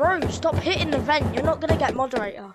Bro, stop hitting the vent. You're not gonna get moderator.